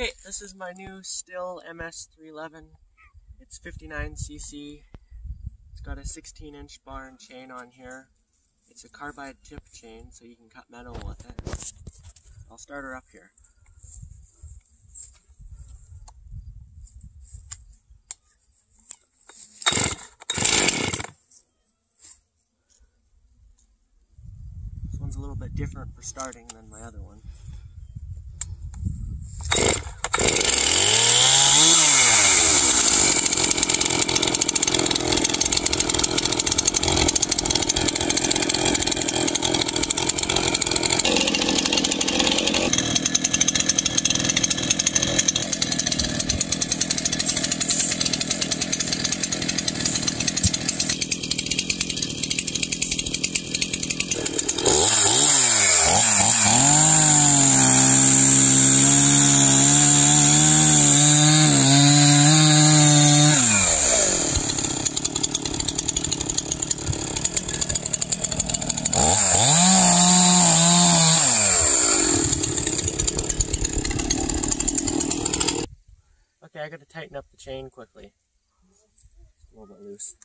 Okay, this is my new Stihl MS311. It's 59cc. It's got a 16 inch bar and chain on here. It's a carbide tip chain, so you can cut metal with it. I'll start her up here. This one's a little bit different for starting than my other one. Okay, I gotta tighten up the chain quickly. It's a little bit loose.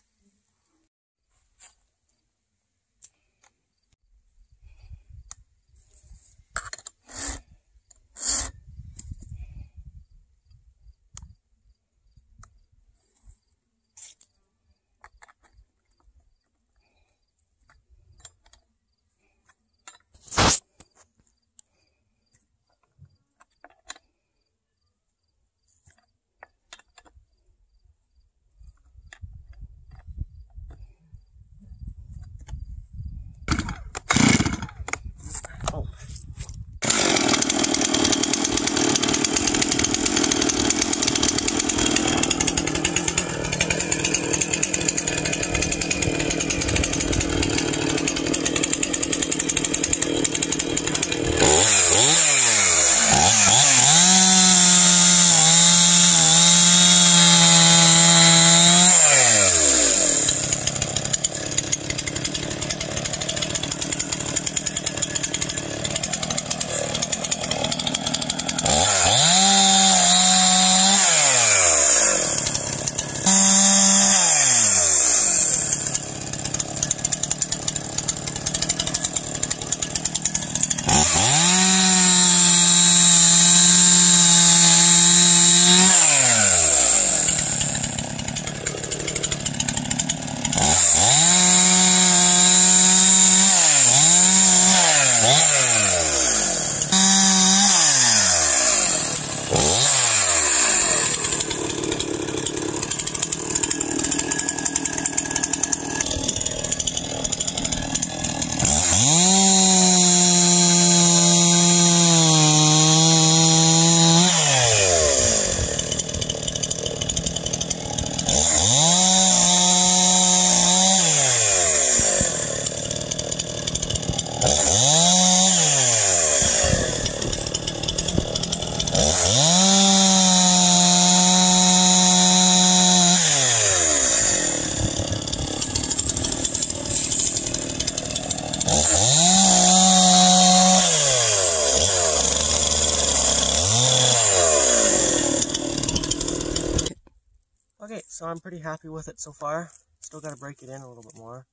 Okay, so I'm pretty happy with it so far. Still got to break it in a little bit more.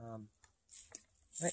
Um, right.